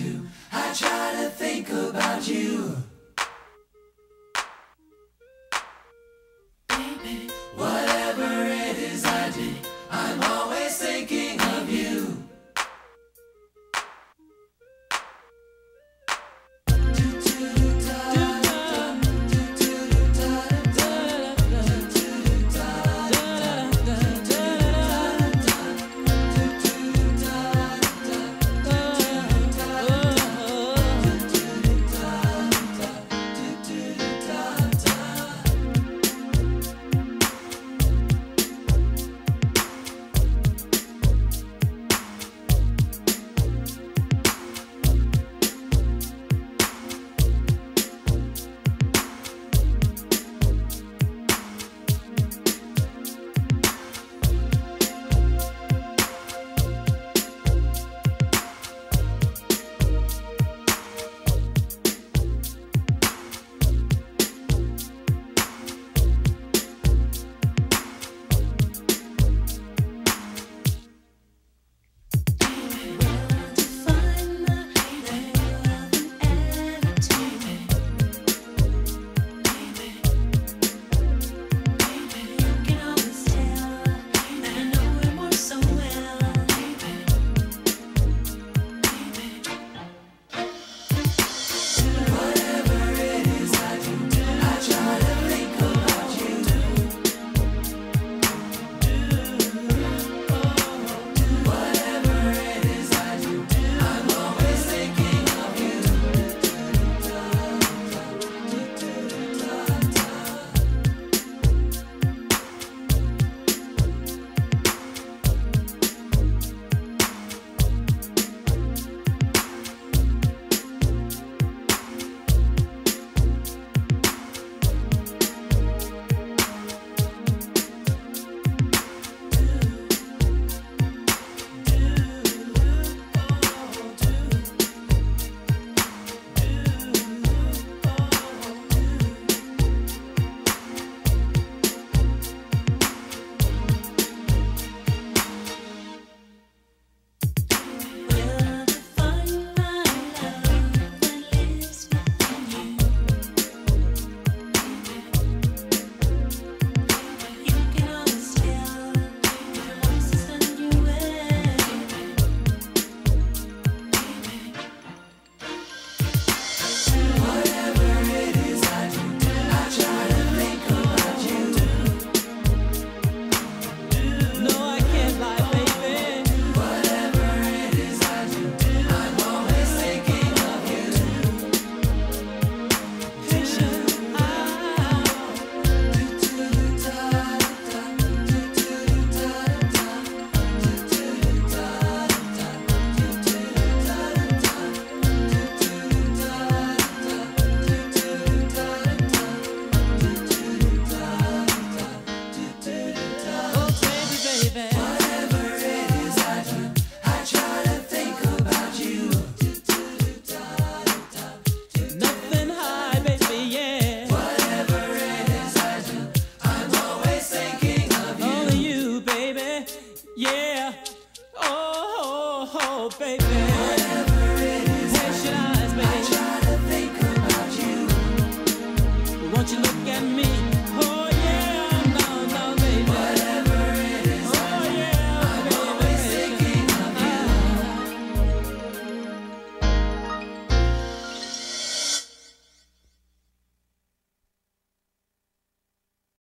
do, I try to think about Yeah.